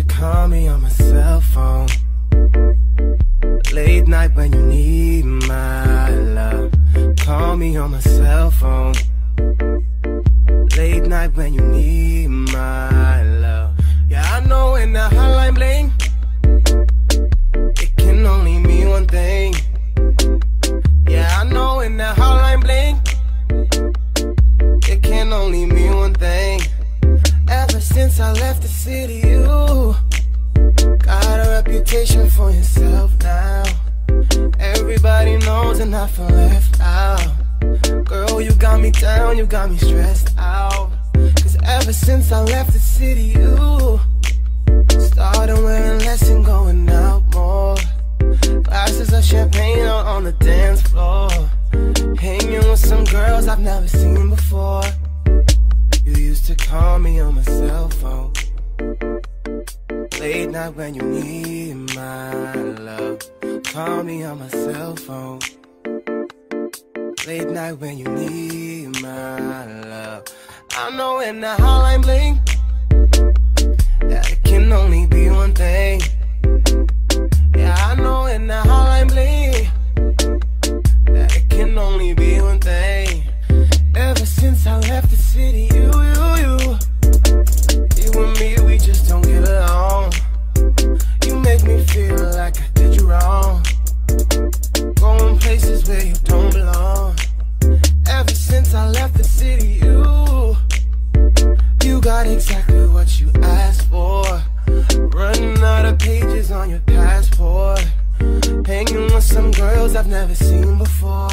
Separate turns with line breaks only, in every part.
to call me on my cell phone. Late night when you need my love. Call me on my cell phone. Late night when you need my love. Yeah, I know when the hotline bling It can only mean one thing. Yeah, I know when the hotline bling It can only mean one thing. Ever since I left the city, you reputation for yourself now. Everybody knows and I feel left out. Girl, you got me down, you got me stressed out. Cause ever since I left the city, you started wearing less and going out more. Glasses of champagne on the dance floor. Hanging with some girls I've never seen before. You used to call me on my cell phone. Late night when you need my love. Call me on my cell phone. Late night when you need my love. I know when the hotline bling, that it can only be one thing. Yeah, I know when the hotline bling, that it can only be one thing. Ever since I left the city, you asked for. Running out of pages on your passport. Hanging with some girls I've never seen before.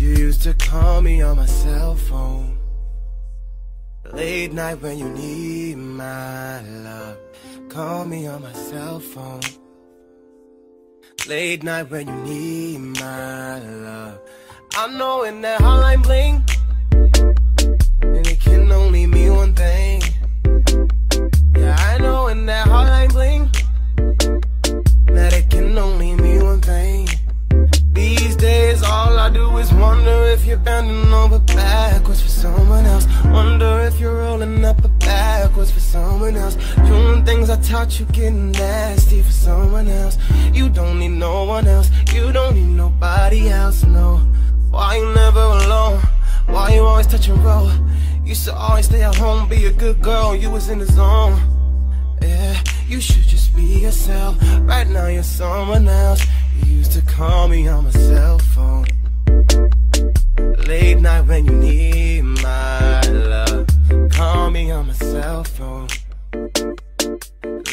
You used to call me on my cell phone. Late night when you need my love. Call me on my cell phone. Late night when you need my love. I know when that hotline bling, else. Doing things I taught you getting nasty for someone else. You don't need no one else. You don't need nobody else, no. Why you never alone? Why you always touch and roll? Used to always stay at home, be a good girl. You was in the zone. Yeah, you should just be yourself. Right now you're someone else. You used to call me on my cell phone. Late night when you need my love. Call me on my cell phone.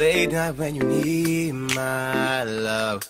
Late night when you need my love.